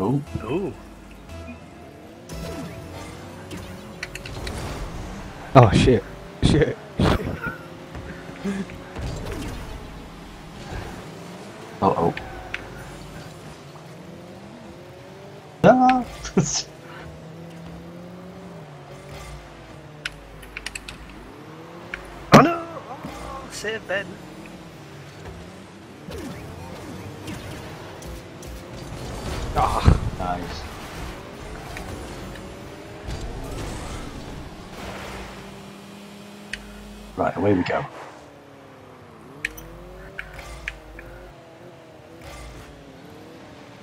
Oh, Ooh. Oh shit. Shit. Shit. uh oh. Ah! Oh no! Oh, save Ben. Ah. Nice. Right, away we go.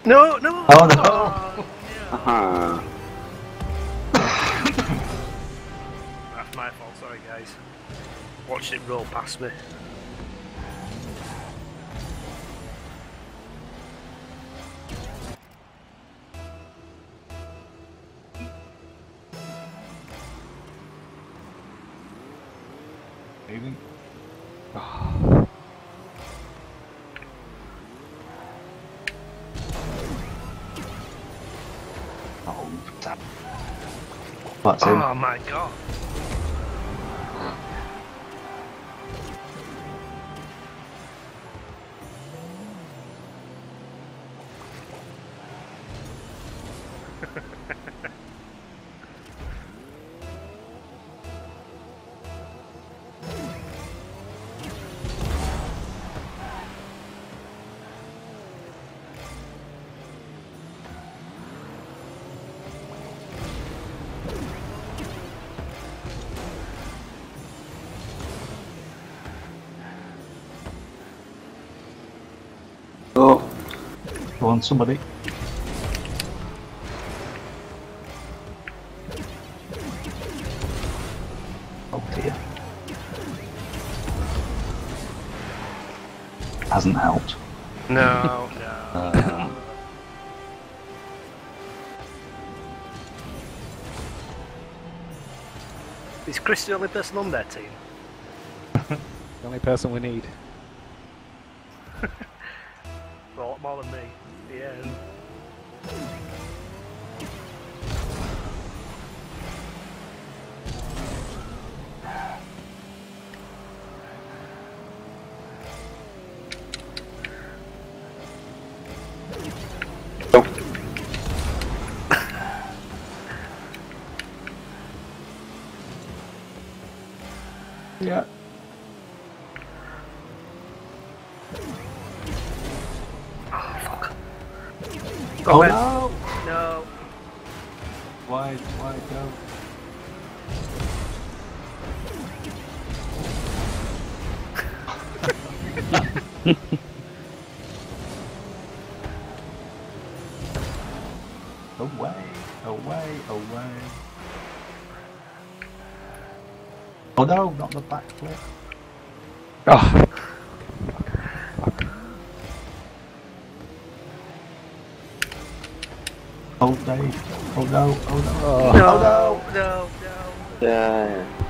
No, no! Oh, no. Oh, uh-huh. Aha. That's my fault, sorry guys. Watched it roll past me. Oh my god. Oh, Go on, somebody. Oh dear. Hasn't helped. No, no. Uh, Is Chris the only person on their team? The only person we need. Yeah. Oh, fuck. Oh, oh no! No. Why? Why go? away, away, away. Oh no, not the backflip. Ah. Oh Dave. Oh no, oh no. Oh. No, no, no, no. yeah.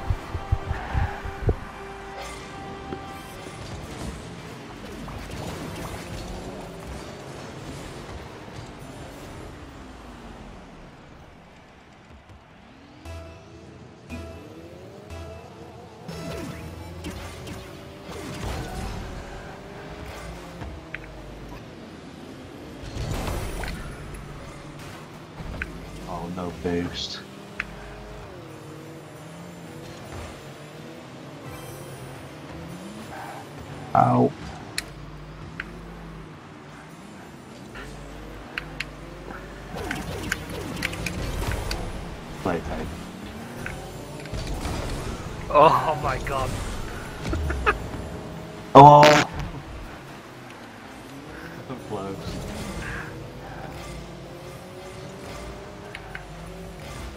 Oh no boost. Ow. Play tape. Oh my god. Oh!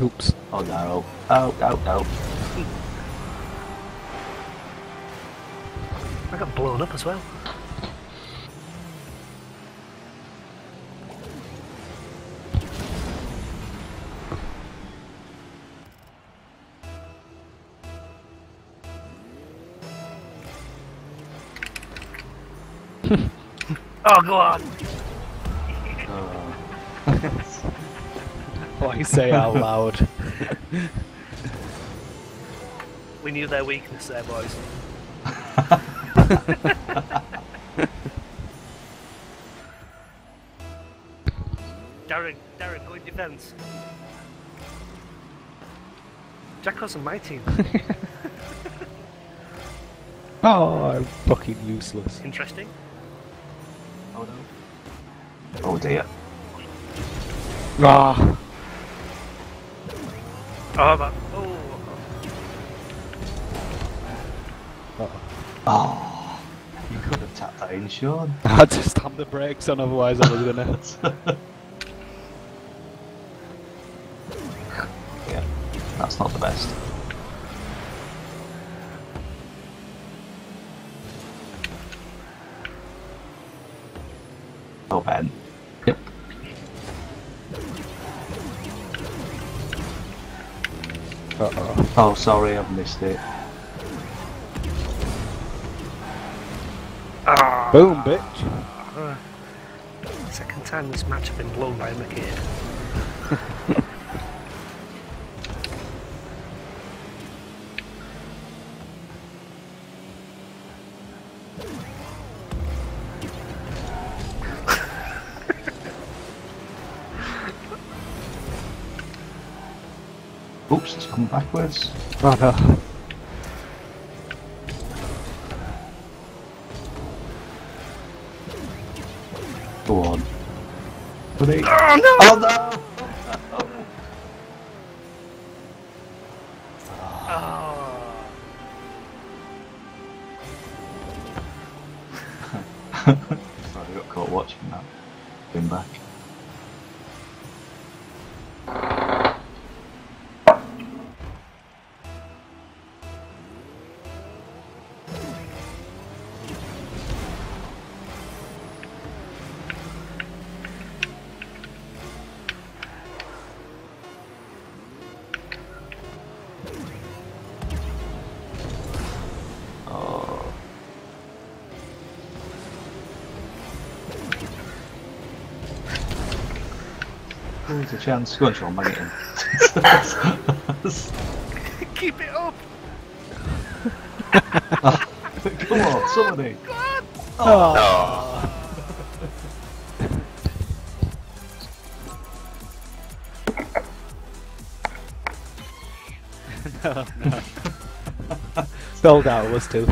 Oops. Oh no. Oh, no, no. I got blown up as well. oh, go on. Why say out loud? We knew their weakness there, boys. Darren, Darren, go in defence. Jacko's on my team. Oh, I'm fucking useless. Interesting. Oh no. Oh dear. Ah, Oh, but, oh. uh-oh. Oh. You could have tapped that in, Sean. I just slammed the brakes on, otherwise I was gonna. yeah. That's not the best. Oh, Ben. Uh oh. Oh, sorry, I've missed it. Ah. Boom, bitch. Uh, second time this match I've been blown by a kid. Oops, it's come backwards. Oh uh, no. Go on. Buddy. Oh, oh no! Oh no! Oh. Sorry, I got caught watching that. Been back. There's a chance. Go on, Sean, bang it in. Keep it up! Come on, somebody. Oh. no, no. Spelled out was too.